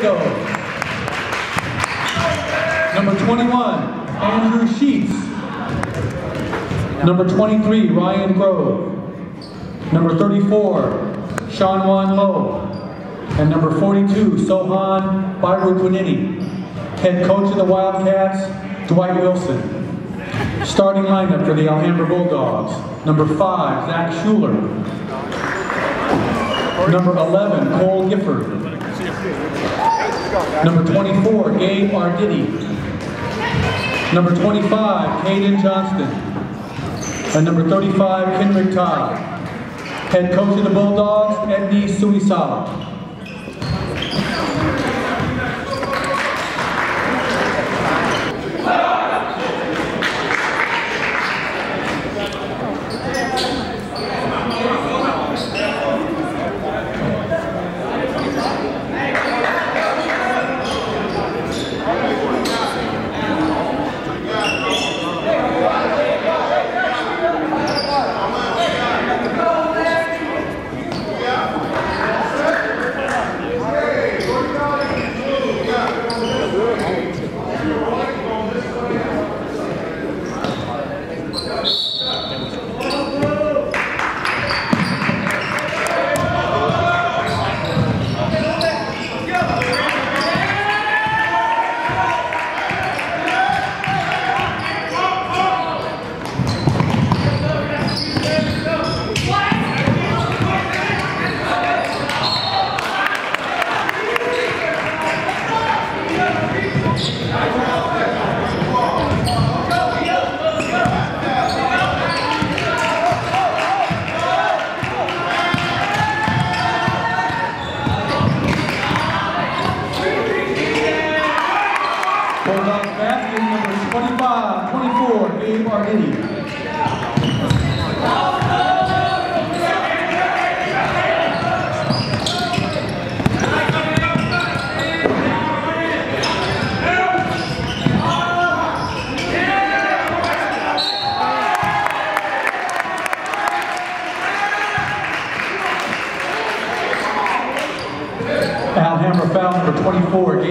Salcedo. Number 21, Andrew Sheets. Number 23, Ryan Grove. Number 34, Sean Wan Lowe. And number 42, Sohan Bairukunini. Head coach of the Wildcats, Dwight Wilson. Starting lineup for the Alhambra Bulldogs. Number 5, Zach Schuler. Number 11, Cole Gifford. Number 24, Gabe Arditi. Number 25, Caden Johnston. And number 35, Kendrick Todd. Head coach of the Bulldogs, Edney Suisala.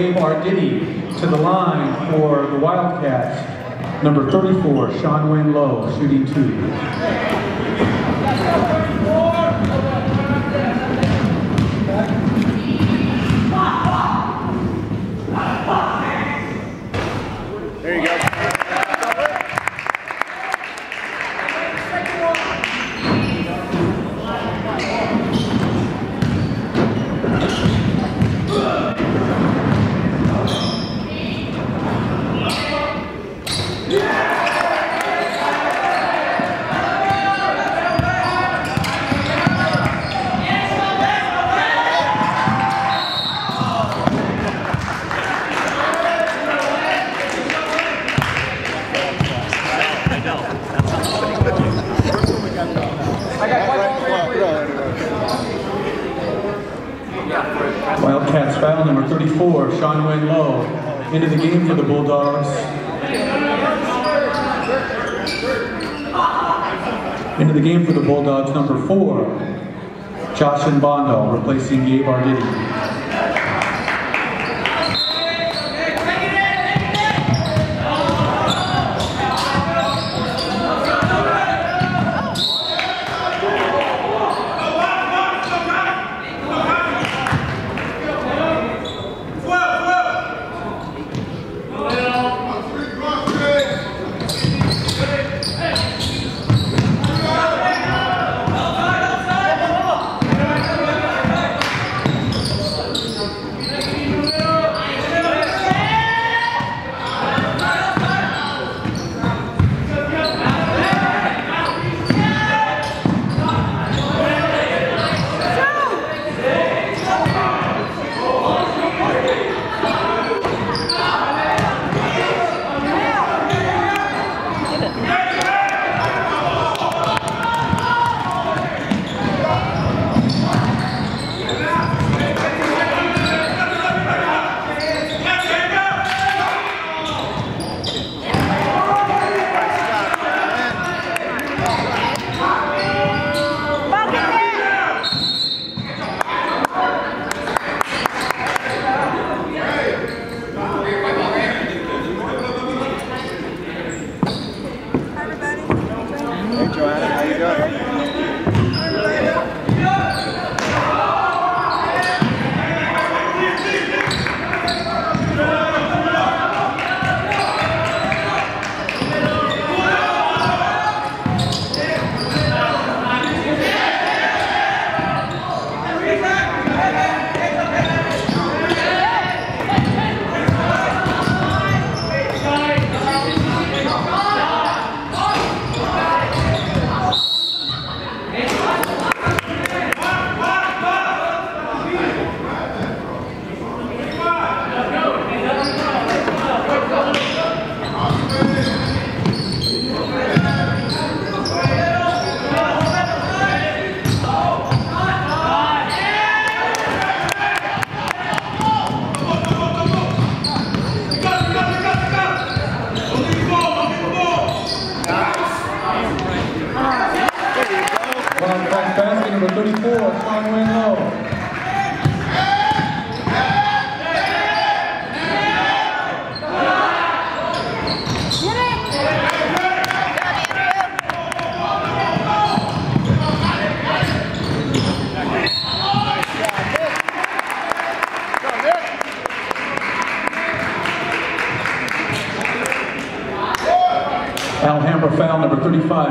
24, Gabe Arditi to the line for the Wildcats. Number 34, Sean Wayne Lowe, shooting two. There you go. Wildcats foul number 34, Sean Wayne Lowe, into the game for the Bulldogs. Into the game for the Bulldogs, number four, Josh Bondo, replacing Gabe Arditi.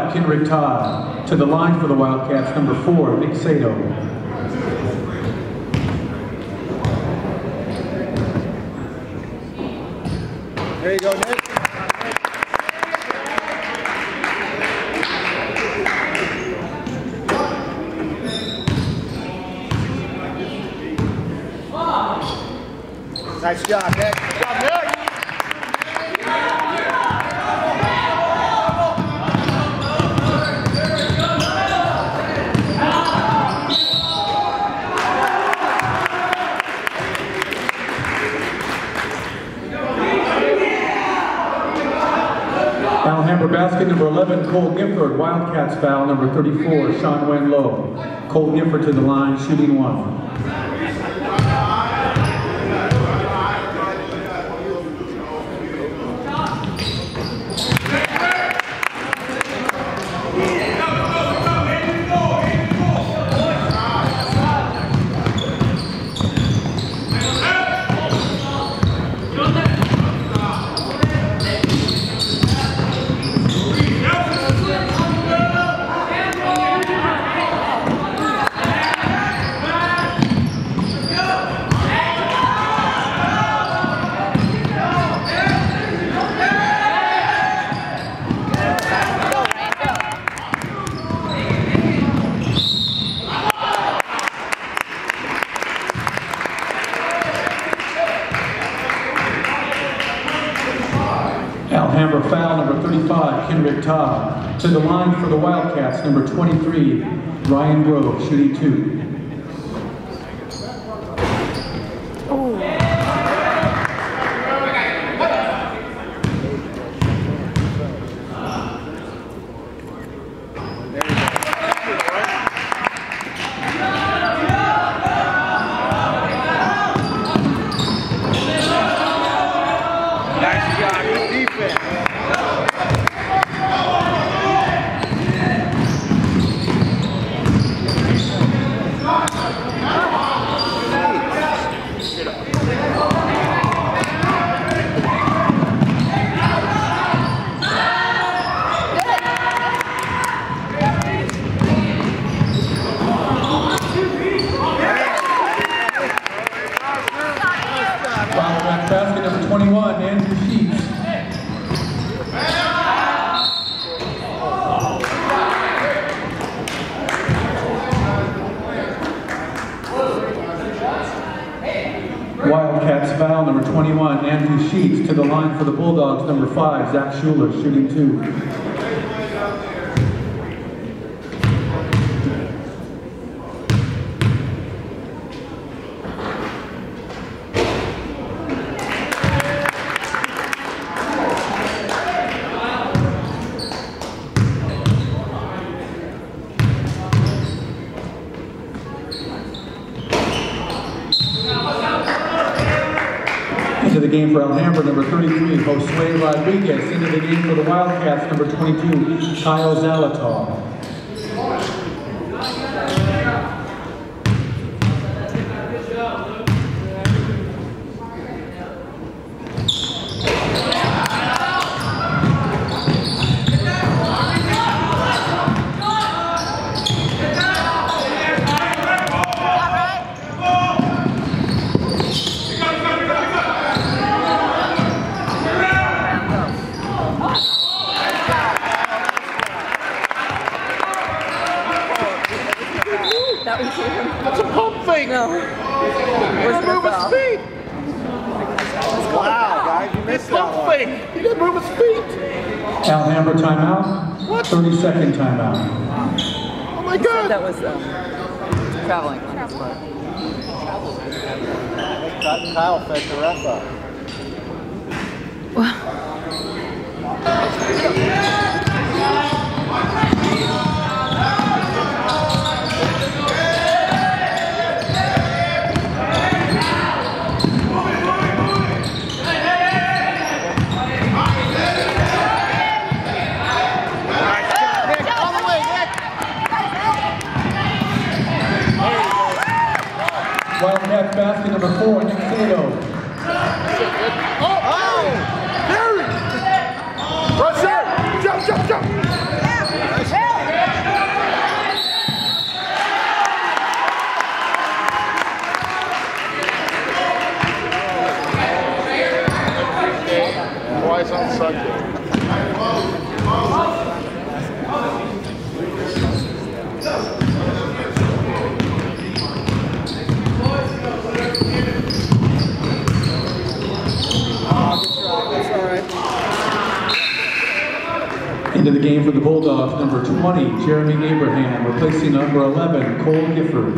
35, Kenrick Todd. To the line for the Wildcats, number four, Nick Sato. There you go, Nick. Nice job, Nick. Alhambra basket number 11, Cole Gifford. Wildcats foul number 34, Sean Wen Lowe. Cole Gifford to the line, shooting one. Alhambra foul number 35, Kenrick Todd. To the line Wildcats, number 23, Ryan Grove, shooting two. Nice job. Good defense. Wildcat basket number 21, Andrew Sheets. Wildcats foul number 21, Andrew Sheets. To the line for the Bulldogs, number 5, Zach Schuler, shooting two. Game for Alhambra, number 33, Josue Rodriguez. Into the game for the Wildcats, number 22, Kyle Zalatar. Jeremy Abraham, replacing number 11, Cole Gifford.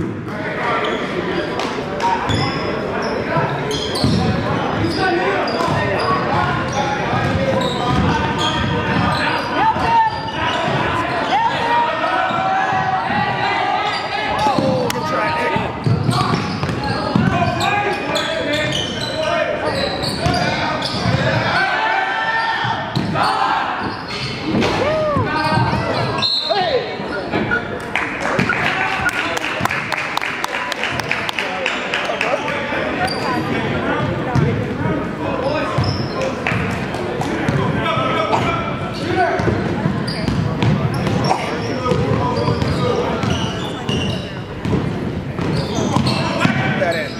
That in.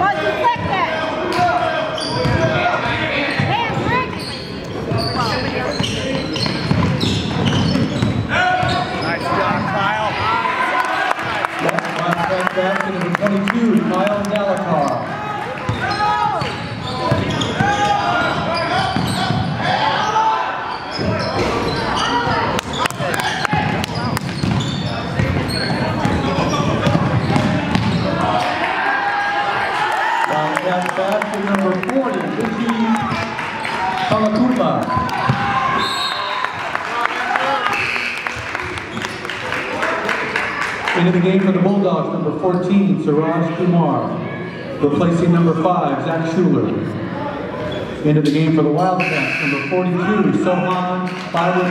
Why'd you click that? Damn, Rick. Nice job, Kyle. Last basket, number 22, Kyle Delacar. Wildcat basket, number 40, Richie Kalakuma. Into the game for the Bulldogs, number 14, Siraj Kumar. Replacing number 5, Zach Schuler. Into the game for the Wildcats, number 42, Sohan Byron.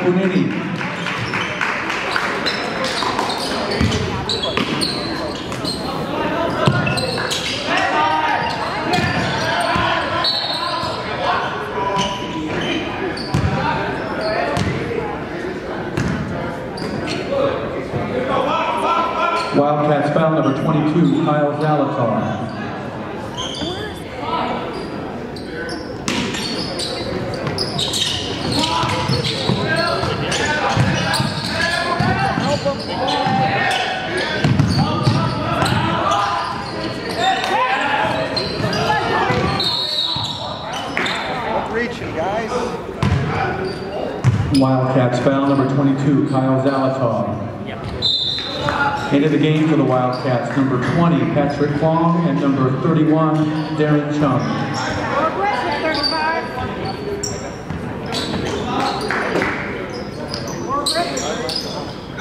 Wildcats foul number 22, Kyle Zalatar. Wildcats foul number 22, Kyle Zalatar. Into the game for the Wildcats, number 20, Patrick Kwong, and number 31, Darren Chung. More aggressive, 35. More aggressive.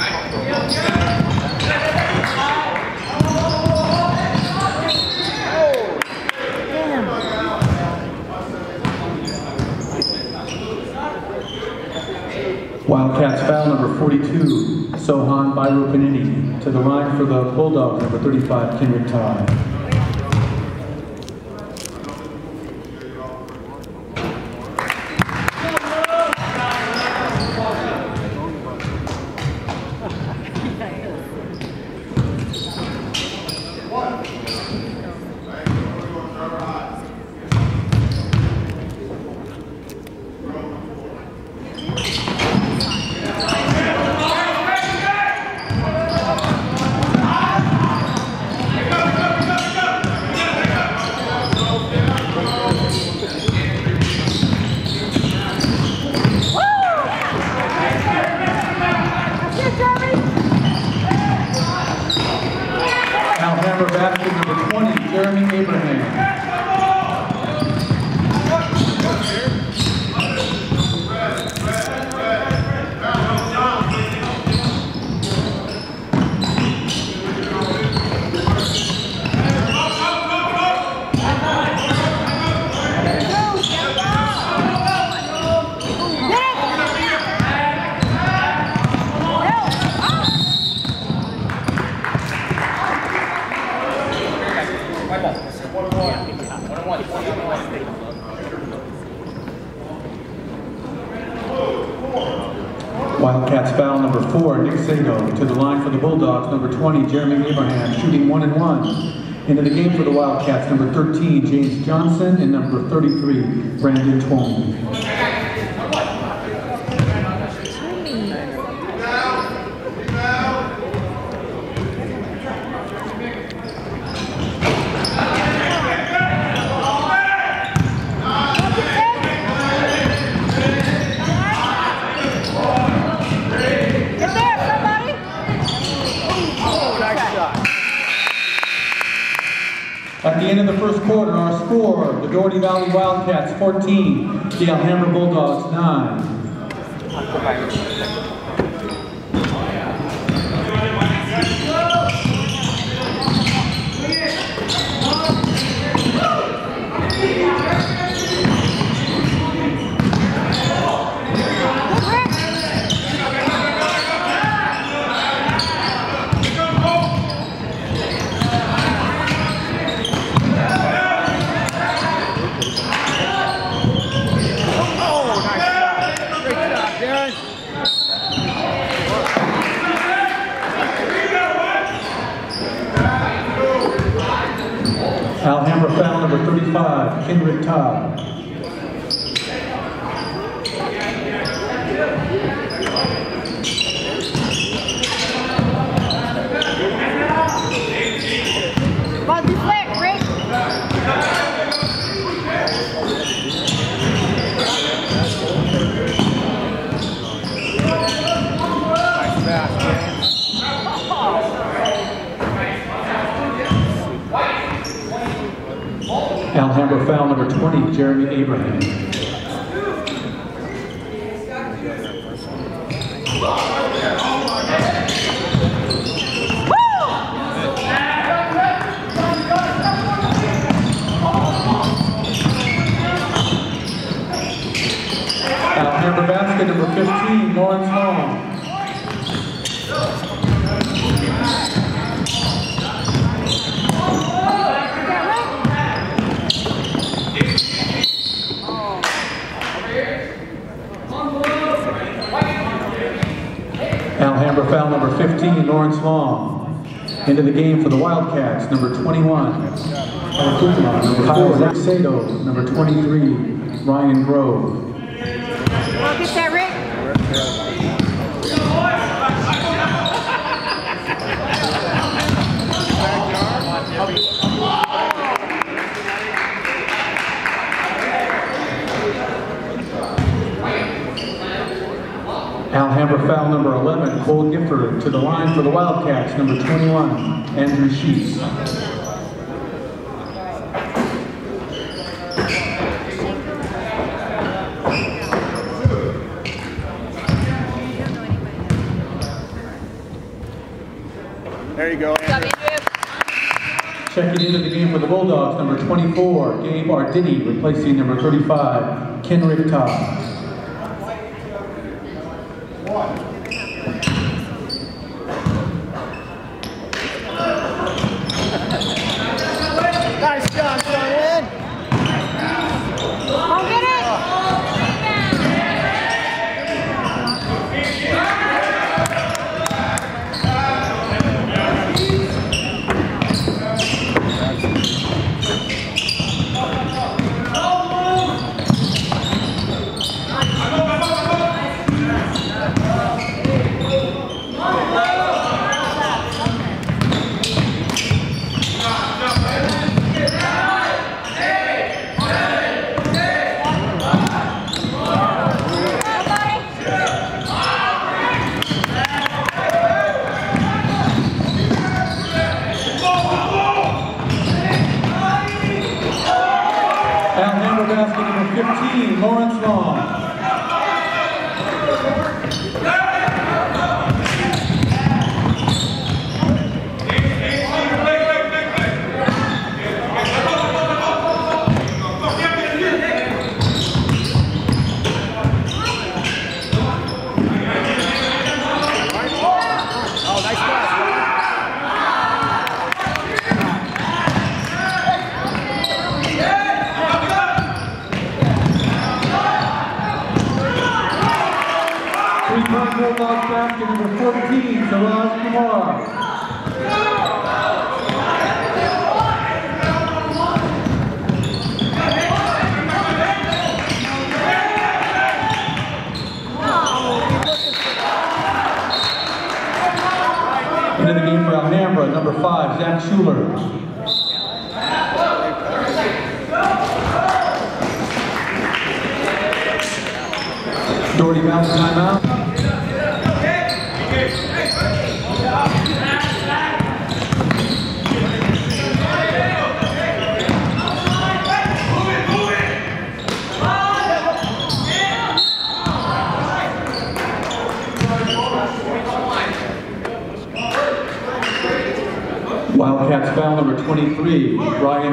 Wildcats foul number 42, Sohan Bairu. To the line for the Bulldogs, number 35, Kendrick Ty. For the Bulldogs, number 20, Jeremy Abraham, shooting one and one. Into the game for the Wildcats, number 13, James Johnson, and number 33, Brandon Twomey. Get there, somebody. Nice shot. At the end of the first quarter, our score, the Dougherty Valley Wildcats 14, the Alhambra Bulldogs 9. Good, Rick. Oh, nice shot. Great job, Darren. Alhambra foul number 35, Kendrick Todd. Ball deflect, Rick. Nice pass, Darren. Alhambra foul number 20, Jeremy Abraham. Alhambra basket number 15, Lawrence Long. Get that, Rick. Alhambra foul number 15, Lawrence Long. Into the game for the Wildcats, number 21. Kyle Sato, number 23, Ryan Grove. Get that, Rick. Alhambra foul number 11, Cole Gifford. To the line for the Wildcats, number 21, Andrew Sheets. There you go. Good job, Andrew. Andrew. Checking into the game for the Bulldogs, number 24, Gabe Arditi, replacing number 35, Kenrick Todd. Nice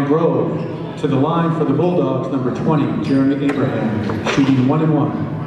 Grove. To the line for the Bulldogs, number 20, Jeremy Abraham, shooting one and one.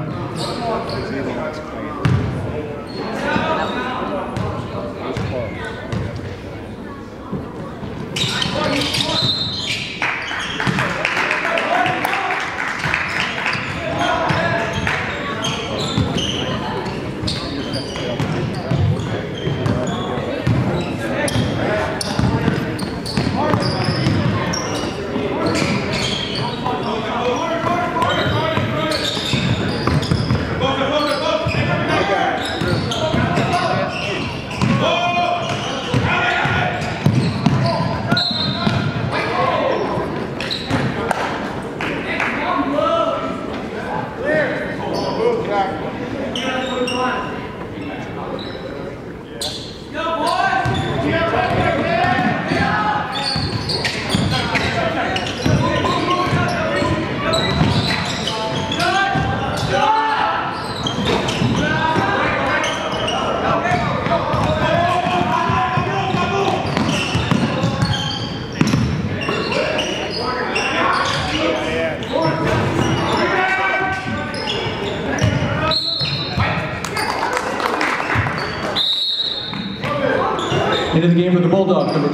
Into the game for the Bulldogs, number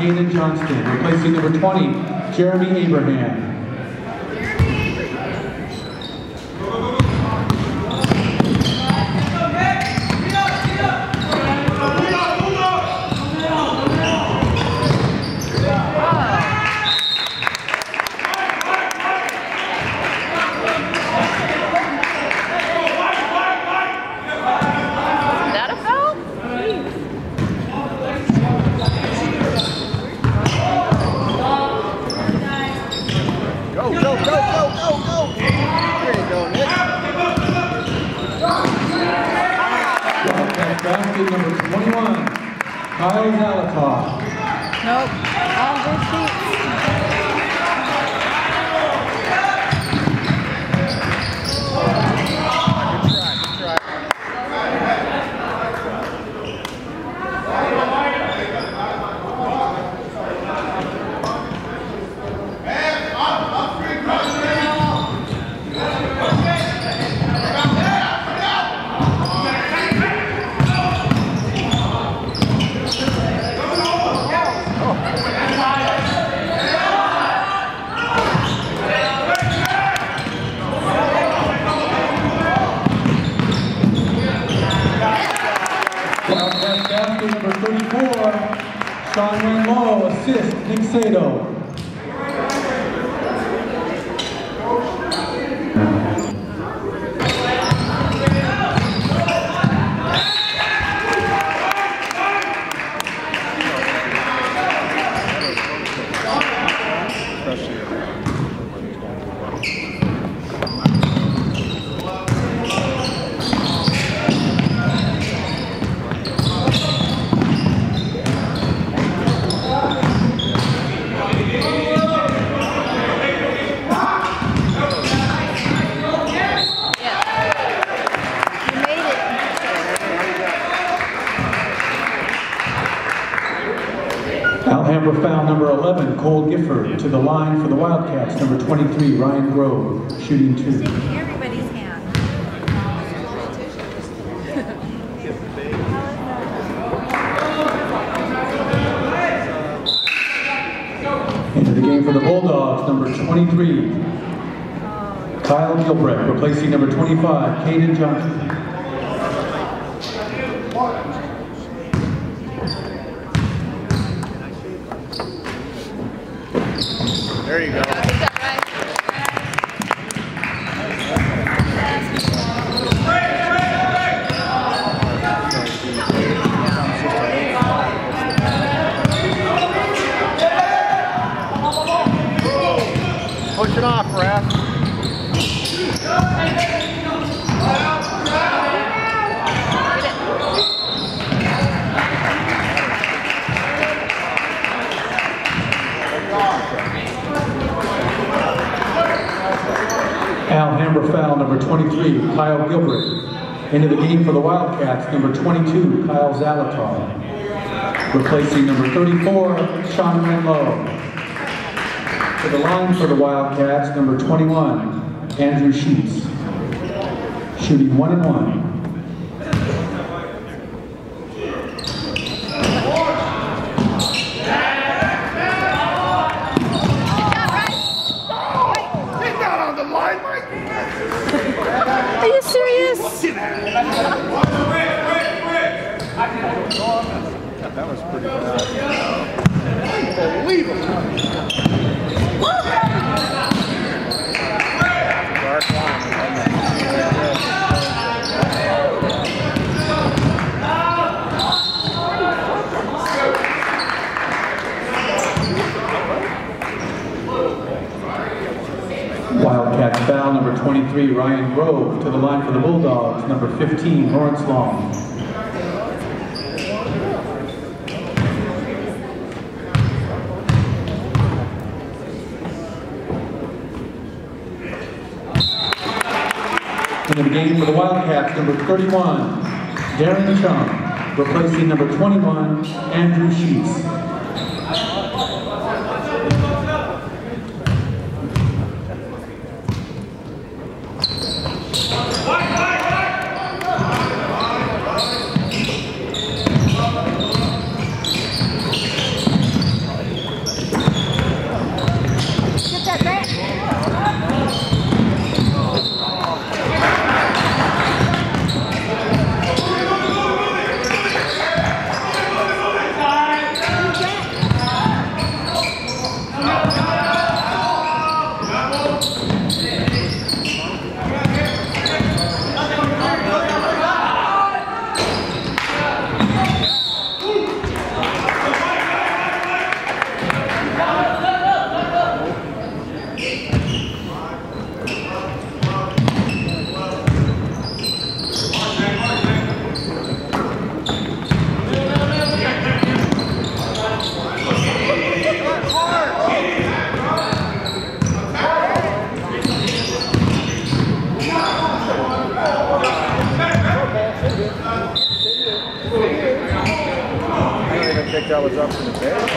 25, Caden Johnston, replacing number 20, Jeremy Abraham. Is that a foul? Go, go, go, go, go, go. There you go, Nick. Wildcats basket number 21, Kyle Zalatoff. Nope. All Good try, good try. Wildcats basket number 34, Sean Wayne Lowe, assist, Nick Sato. You made it. Alhambra foul number 11, Cole Gifford. To the line for the Wildcats, number 23, Ryan Grove, shooting two. Everybody's hand. Into the game for the Bulldogs, number 23, Kyle Gilbrecht, replacing number 25, Caden Johnson. There you go. Push it off, ref. Alhambra foul, number 23, Kyle Gilbert. For the Wildcats, number 22, Kyle Zalatar. Replacing number 34, Sean Renlow. To the line for the Wildcats, number 21, Andrew Sheets. Shooting one and one. He's not on the line, Mike. Are you serious? That was pretty bad. Unbelievable. Dark line. Wildcats foul, number 23, Ryan Grove. To the line for the Bulldogs, number 15, Lawrence Long. Into the game for the Wildcats, number 31, Darren Chung. Replacing number 21, Andrew Sheets. Get that back. I didn't even think that was up in the bed.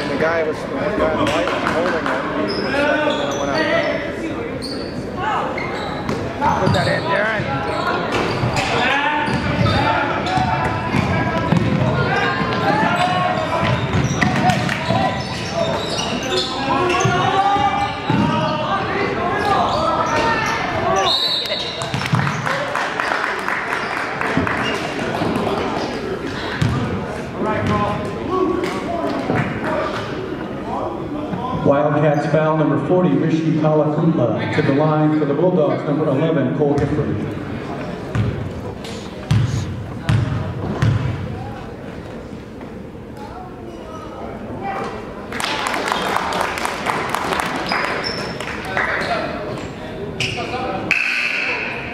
And the guy was, the guy in white was holding it. He was second, and it went out. Put that in, Darren. Wildcats foul number 40, Rishi Kalakumba. To the line for the Bulldogs, number 11, Cole Gifford.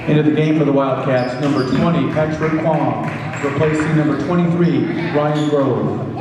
Into the game for the Wildcats, number 20, Patrick Kwong. Replacing number 23, Ryan Grove.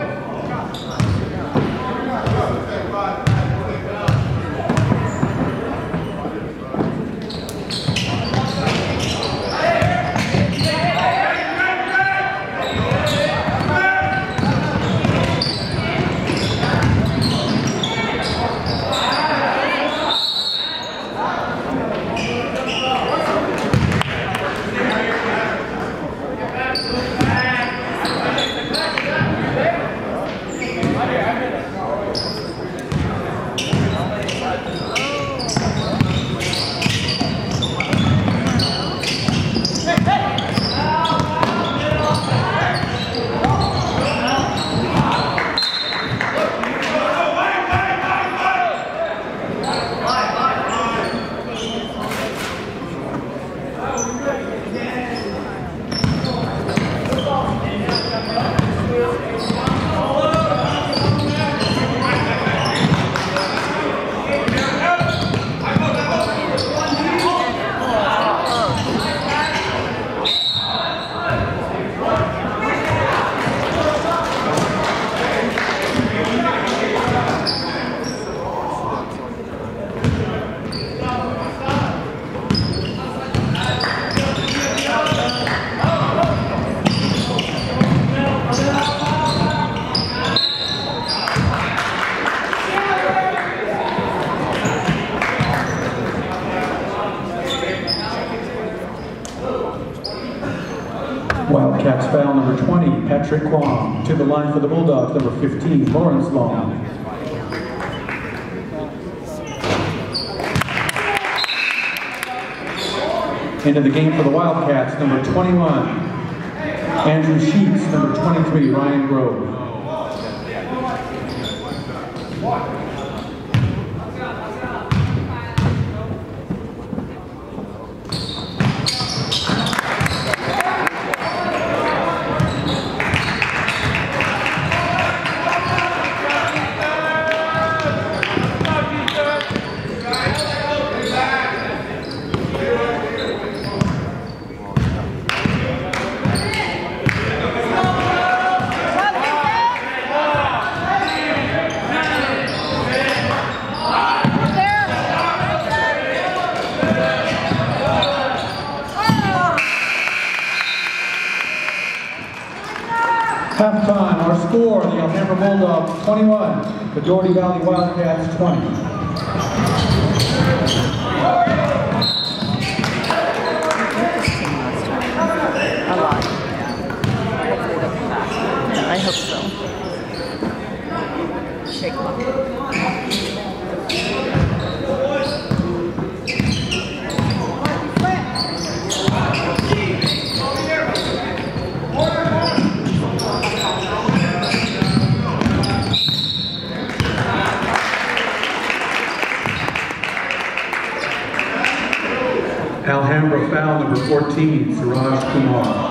number 15, Lawrence Long. Into the game for the Wildcats, number 21, Andrew Sheets, number 23, Ryan Grove. 21. The Dougherty Valley Wildcats 20. team, Suraj Kumar.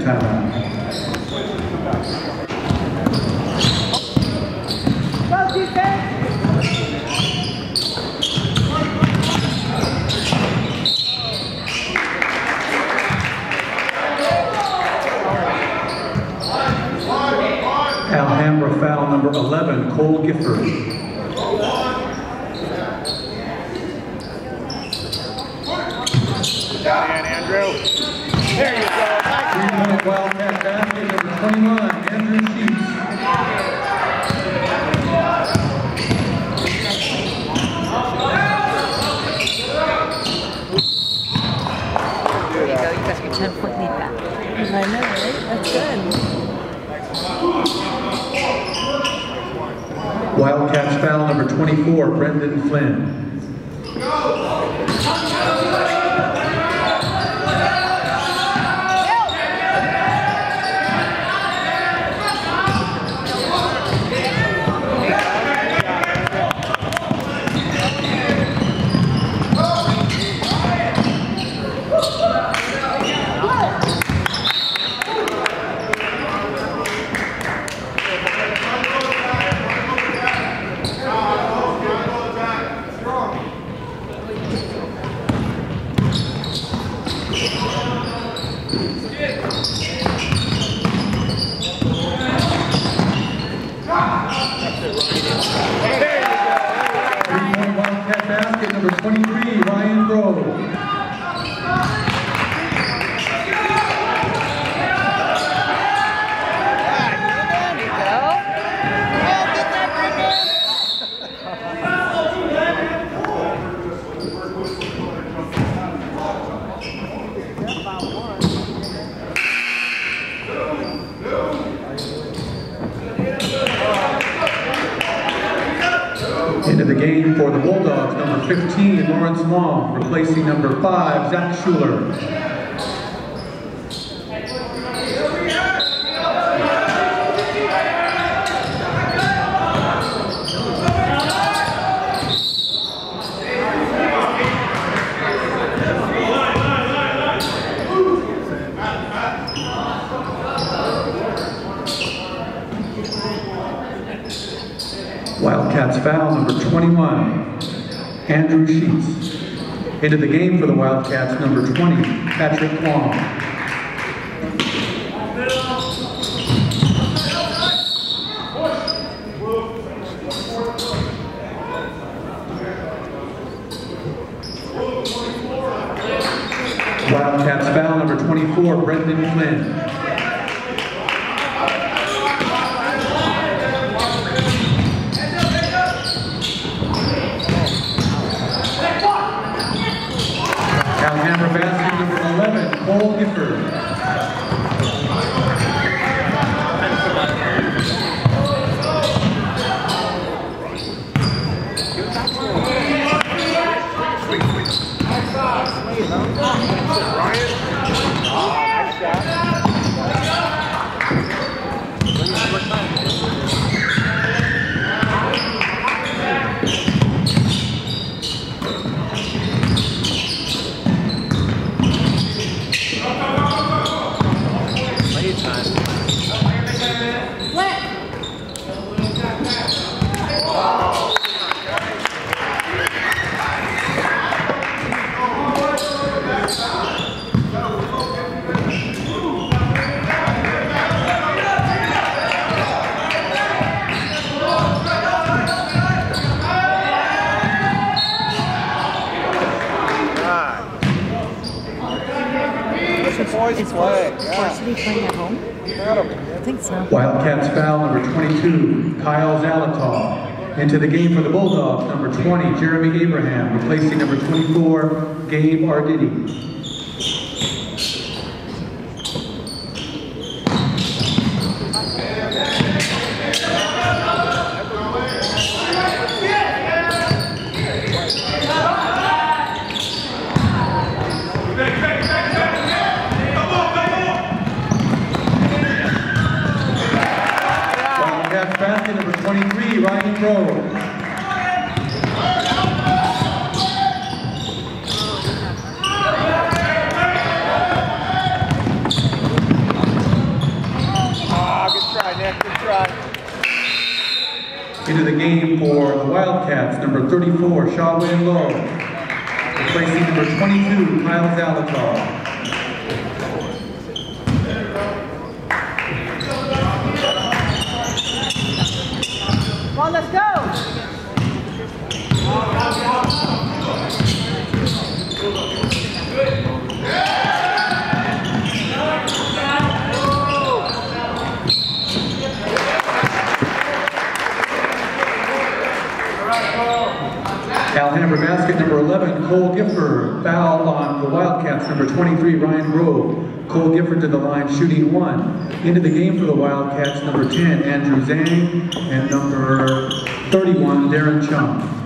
Second time. Alhambra foul number 11, Cole Gifford. And Andrew. There you go. Wildcat basket number 21, Andrew Sheets. There you go. You guys can 10 point lead back. I know, right? That's good. Wildcats foul number 24, Brendan Flynn. Andrew Sheets. Into the game for the Wildcats, number 20, Patrick Kwong. Wildcats foul number 24, Brendan Flynn. Alhambra basket number 11, Cole Gifford. boys Is play. varsity playing at home? I think so. Wildcats foul number 22, Kyle Zalatal. Into the game for the Bulldogs, number 20, Jeremy Abraham, replacing number 24, Gabe Arditi. Wildcats Into the game for the Wildcats, number 10, Andrew Zhang, and number 31, Darren Chung.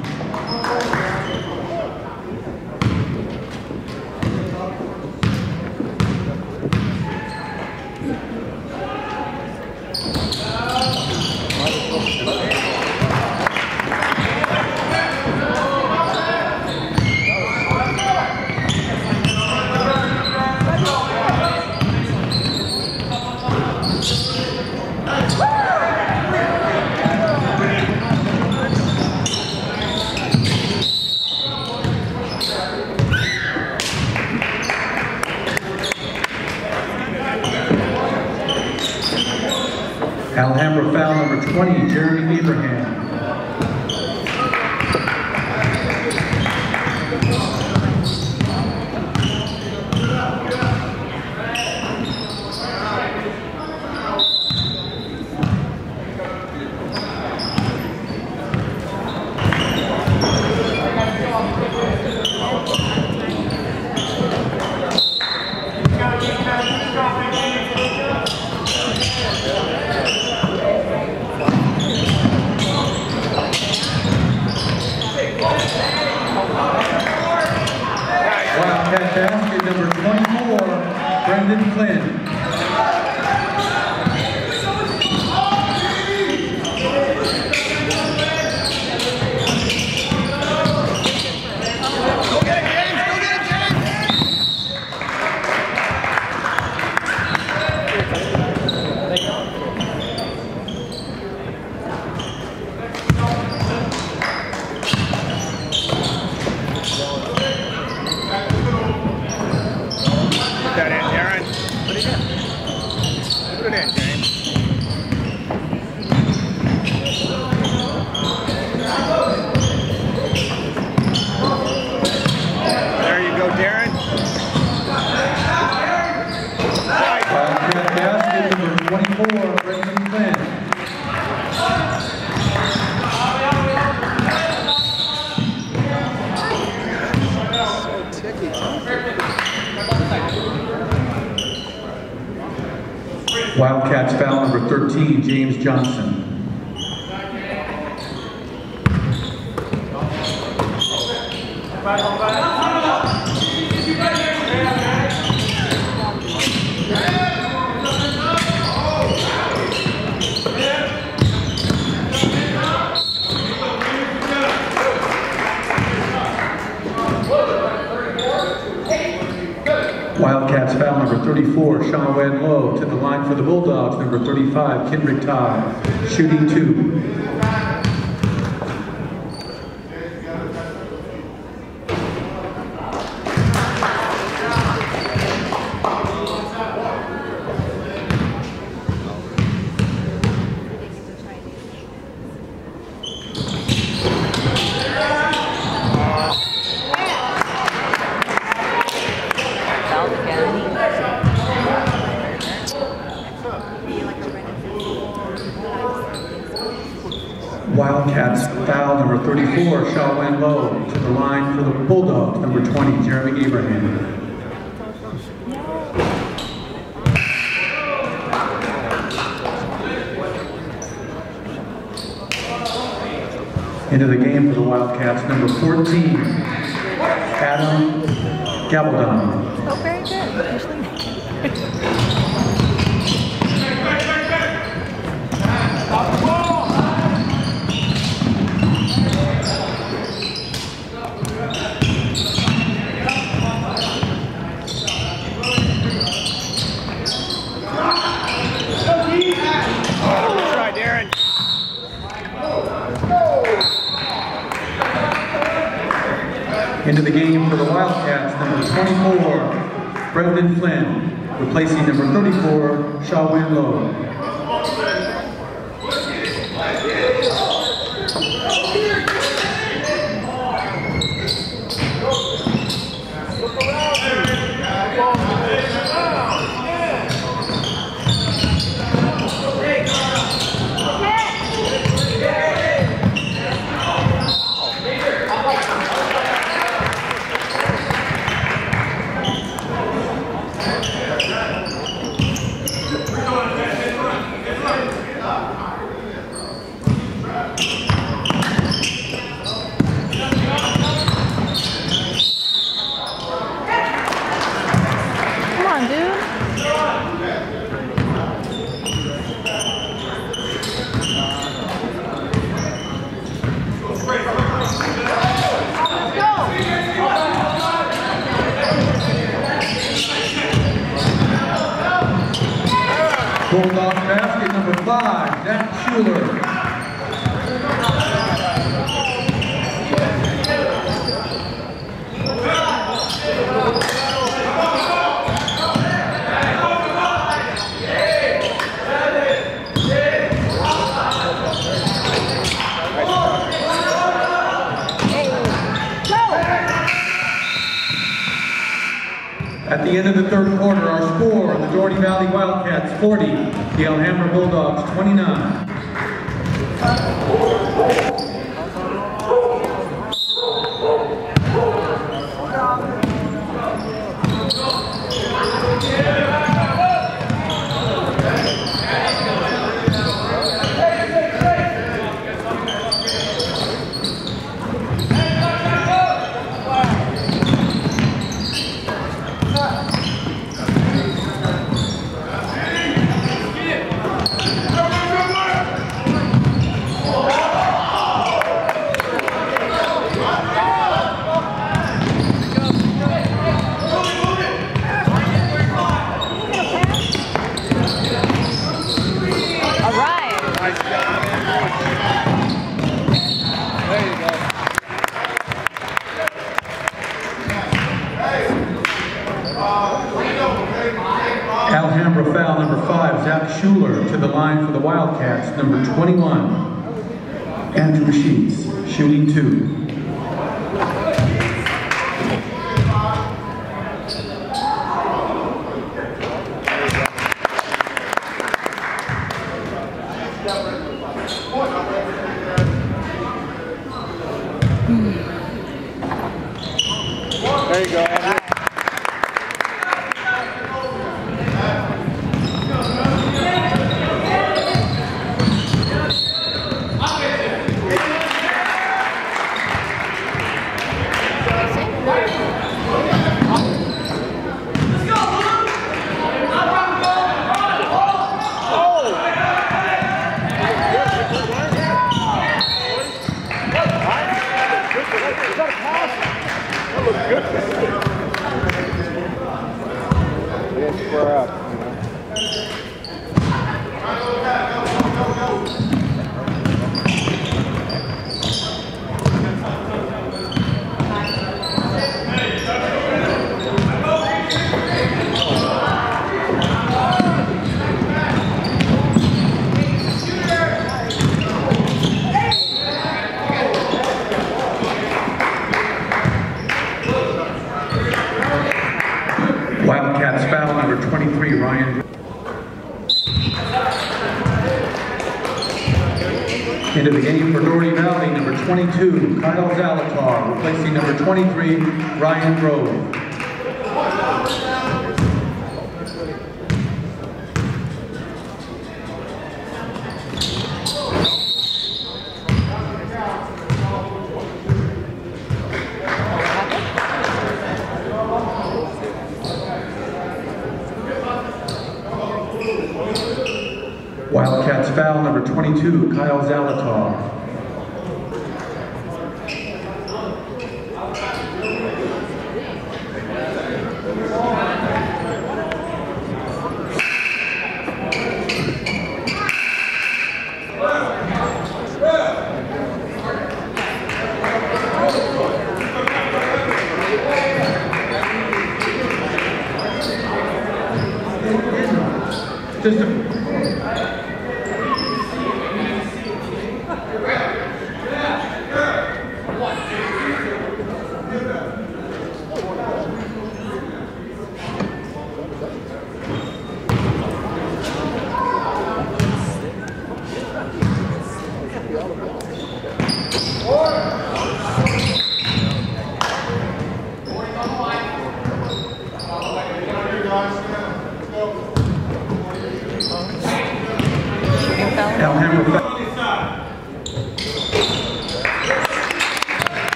into the game for the Wildcats, number 14, Adam Gabaldon. Replacing number 34, Shaw Win Bulldog basket number five, Zach Schuler. At the end of the third quarter, our score, the Dougherty Valley Wildcats 40, the Alhambra Bulldogs 29. Ryan Grove. Wildcats foul number 22, Kyle Zalatar.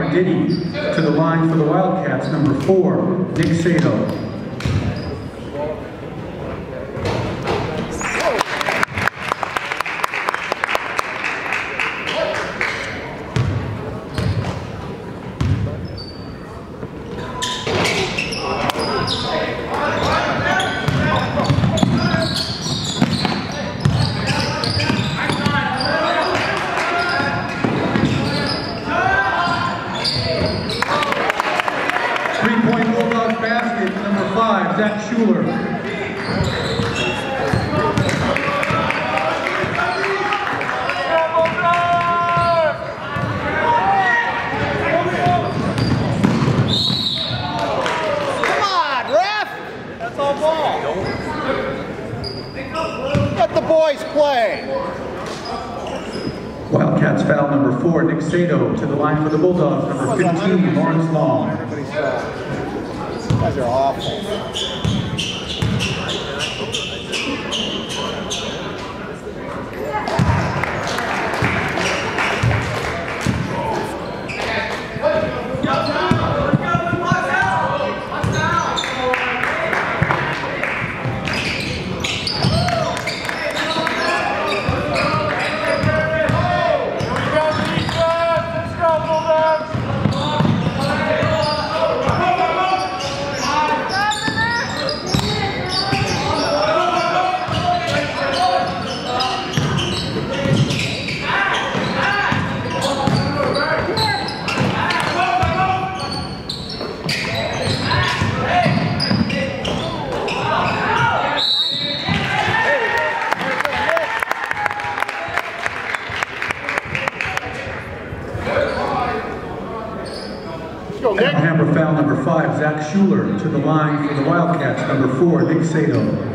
24, Gabe To the line for the Wildcats, number four, Nick Sato. Three-point Bulldogs basket, number five, Zach Schuler. Come on, ref! That's all ball. Let the boys play. Wildcats foul number four, Nick Sato. To the line for the Bulldogs, number 15, Lawrence Long. Uh, guys are awful. Let's go, Nick. Alhambra foul number five, Zach Schuler. To the line for the Wildcats, number four, Nick Sato.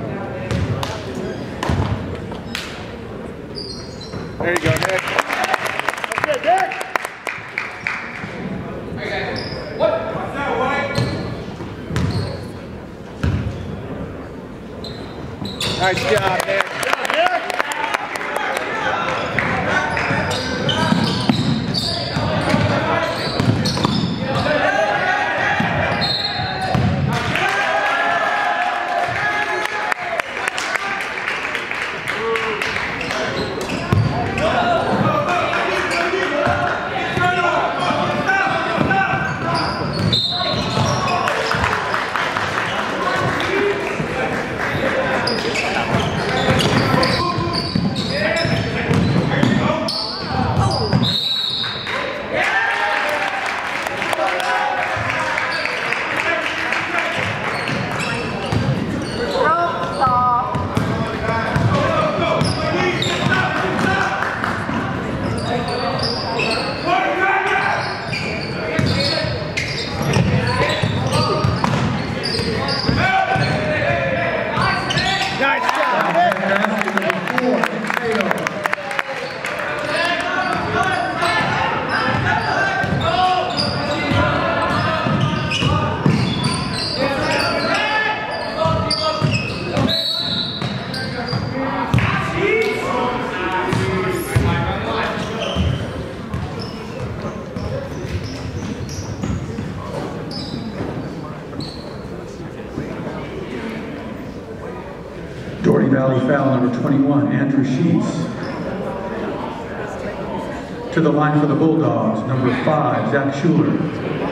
For the Bulldogs, number five, Zach Schuler,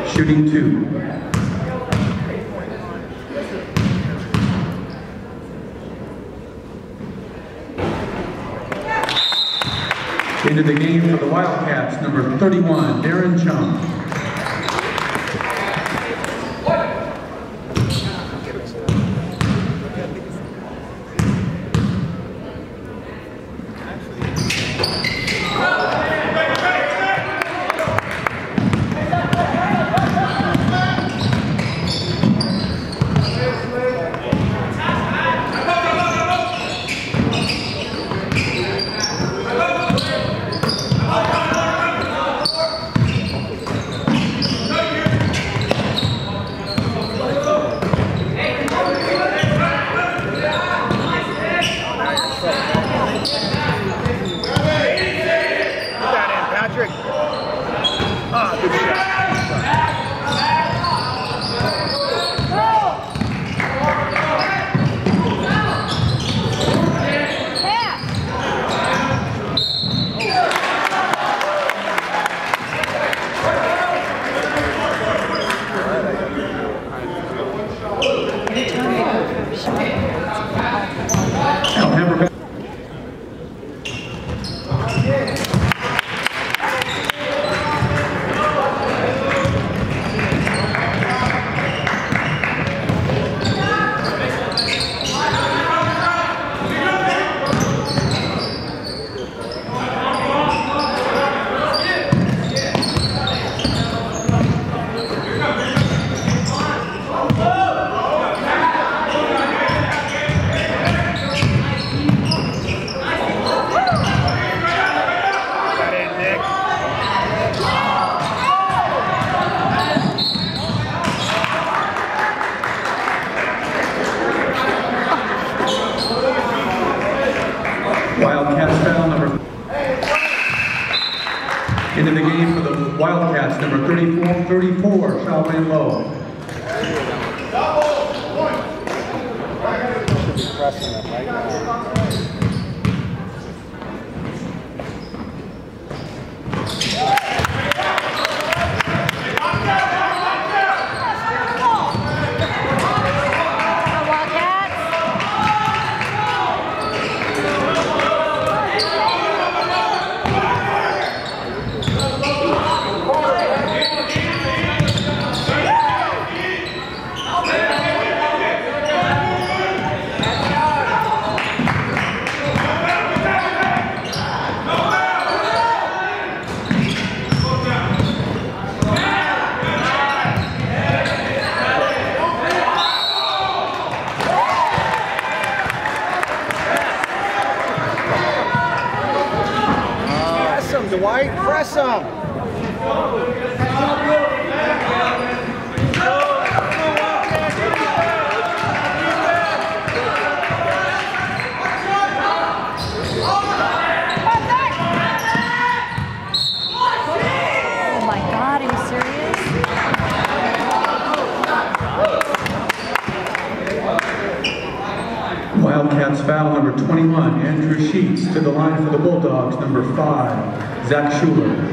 shooting two. Into the game for the Wildcats, number 31, Darren number 21, Andrew Sheets. To the line for the Bulldogs, number five, Zach Schuler.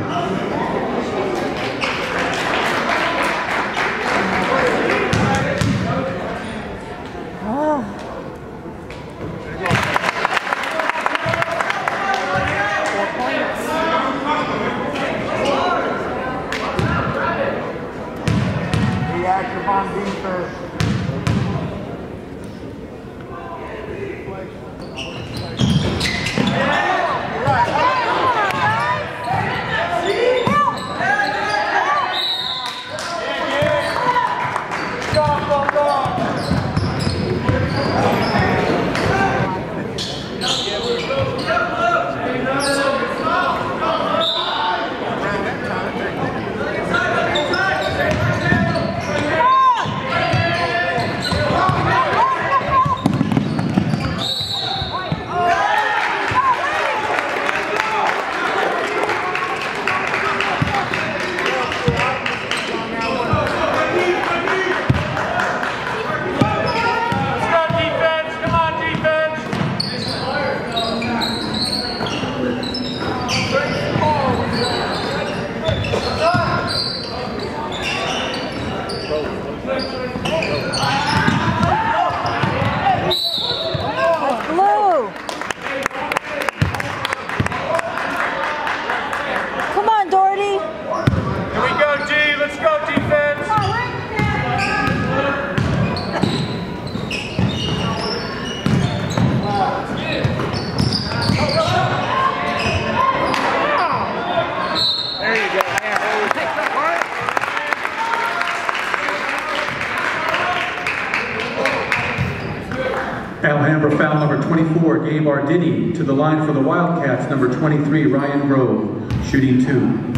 24, Gabe Arditi. To the line for the Wildcats, number 23, Ryan Grove, shooting two.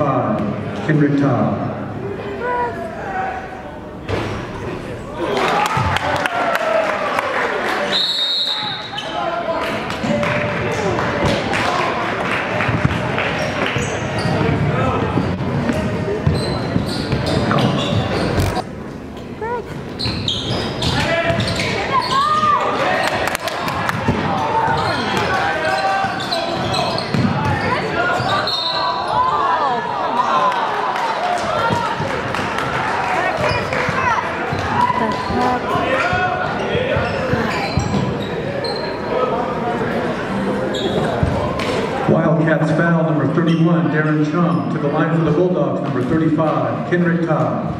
Five, Henrik Todd. 31, Darren Chung. To the line for the Bulldogs, number 35, Kendrick Todd.